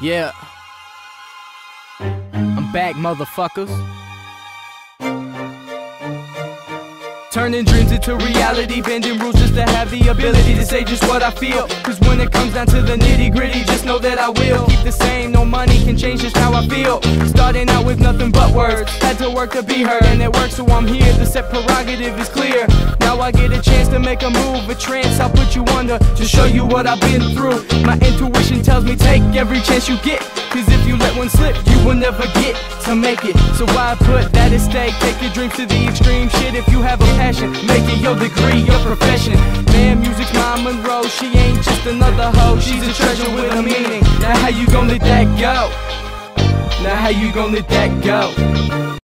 Yeah. I'm back, motherfuckers. Turning dreams into reality, bending rules just to have the ability to say just what I feel. Cause when it comes down to the nitty gritty, just know that I will keep the same. No money can change just how I feel. Starting out with nothing but words, had to work to be heard, and it works, so I'm here. The set prerogative is clear. Now I get a chance make a move, a trance. I'll put you under to show you what I've been through. My intuition tells me take every chance you get. Cause if you let one slip, you will never get to make it. So why put that at stake? Take your dreams to the extreme. Shit, if you have a passion, make it your degree, your profession. Man, music's my Monroe. She ain't just another hoe, she's a treasure with a meaning. Now how you gonna let that go? Now how you gonna let that go?